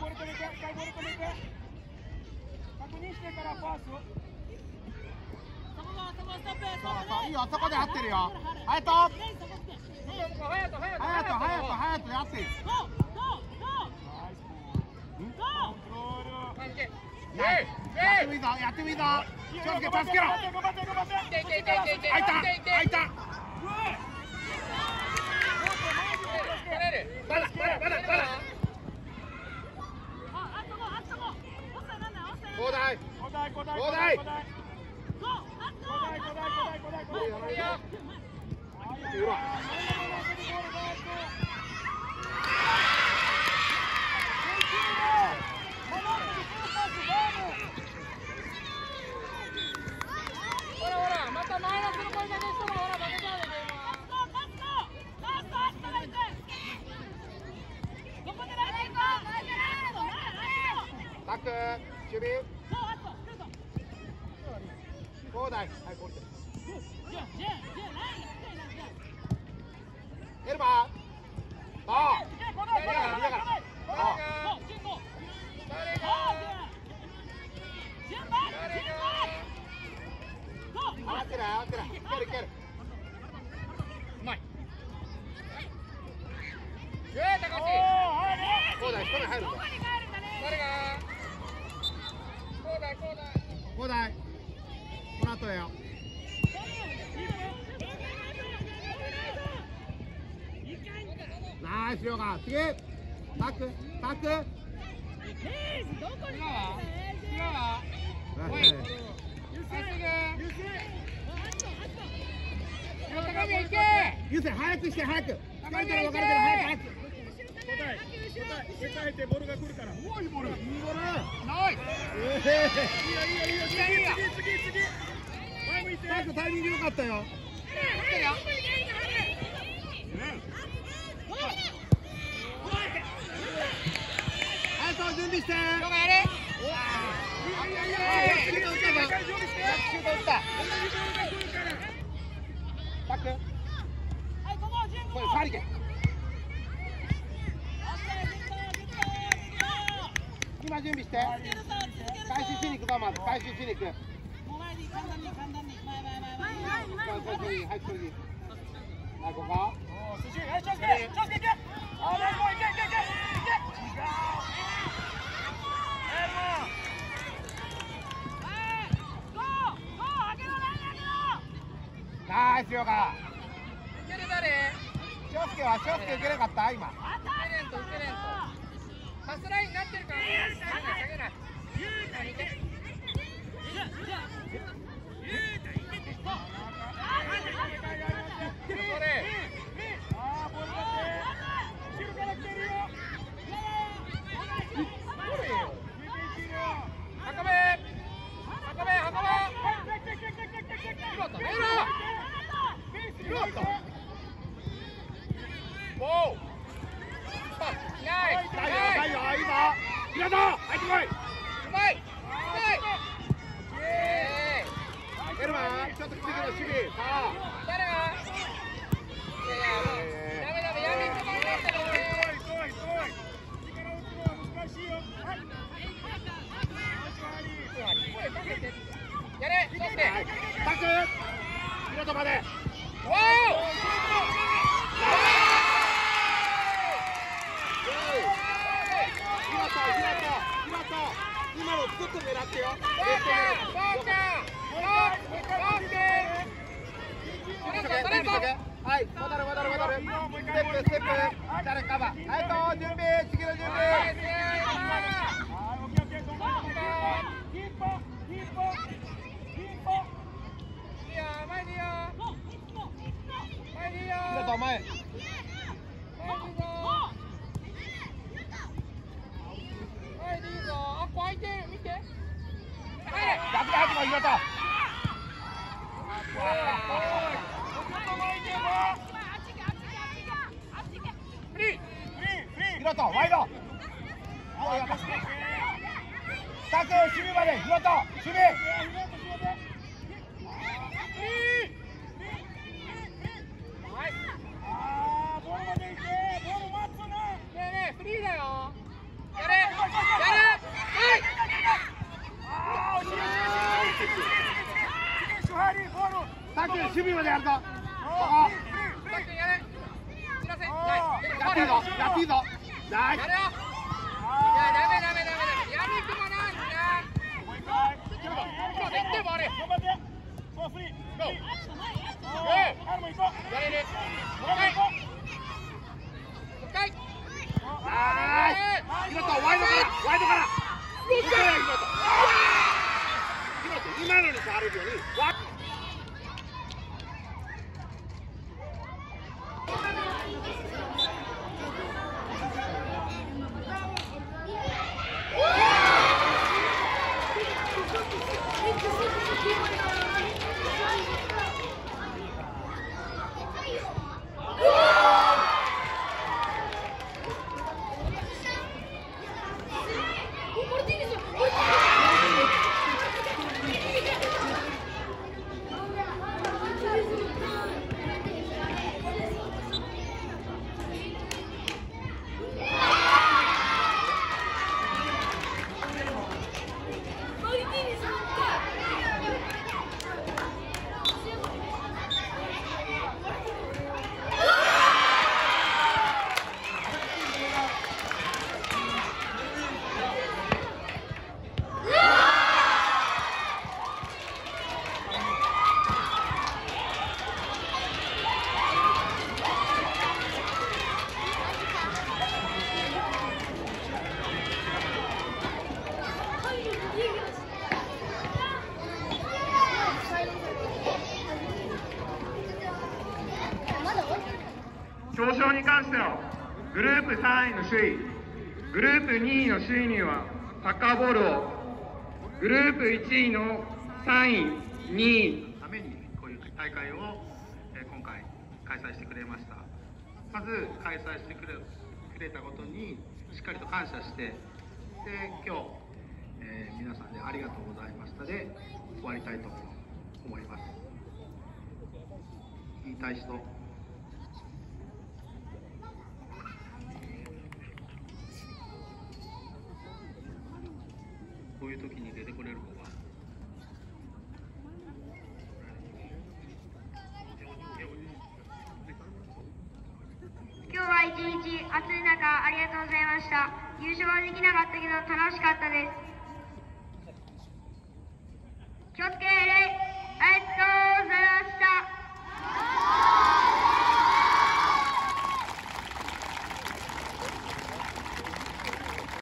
ボール止めてはいボール止めて確認してからパスそうそういいよそこで合ってるよハヤトもうもう早く早くハヤトハヤトハヤトで合ってるナイスコントロールはいいけやえってもいいぞやってもいいぞ気をつけ助けろ頑張った Bala, bala, bala, bala. Cô đây. Cô đây, cô đây. Cô đây. Cô đây, cô đây, cô đây, cô đây. Cô đây. イスヨガ次タックタック今は今はおいはいまっす高宮行けゆうせ早くして早く疲れたら分かるけど早く早く交代交代世界でボールが来るからおいボールいいボールナイスええよいいよいいよ次次次次前向いてタイミング良かったよ準備して。ヨガやれはい次の打ったぞ準備してシュート打った同じボールが来るからタックこれ触りけ今準備して回収しに行くぞまず回収しに行くはいこれはいここおー寿司はい気をつけ気をつけいけあーナイスボー違うエルマナイスヨガいける誰翔介は翔介受けなかった今。受けれんと受けれんと。パスラインになってるからやれ、取って。パス。ひろとまで。わお。ープ3位の首位。グループ2位の首位にはサッカーボールを。グループ1位の3位。2位。ためにこういう大会を、え今回開催してくれました。まず開催してくれくれたことにしっかりと感謝して。で今日、えー皆さんでありがとうございましたで終わりたいと思います。言いたい人こういう時に出てこれる子が今日は一日暑い中ありがとうございました。優勝はできなかったけど楽しかったです。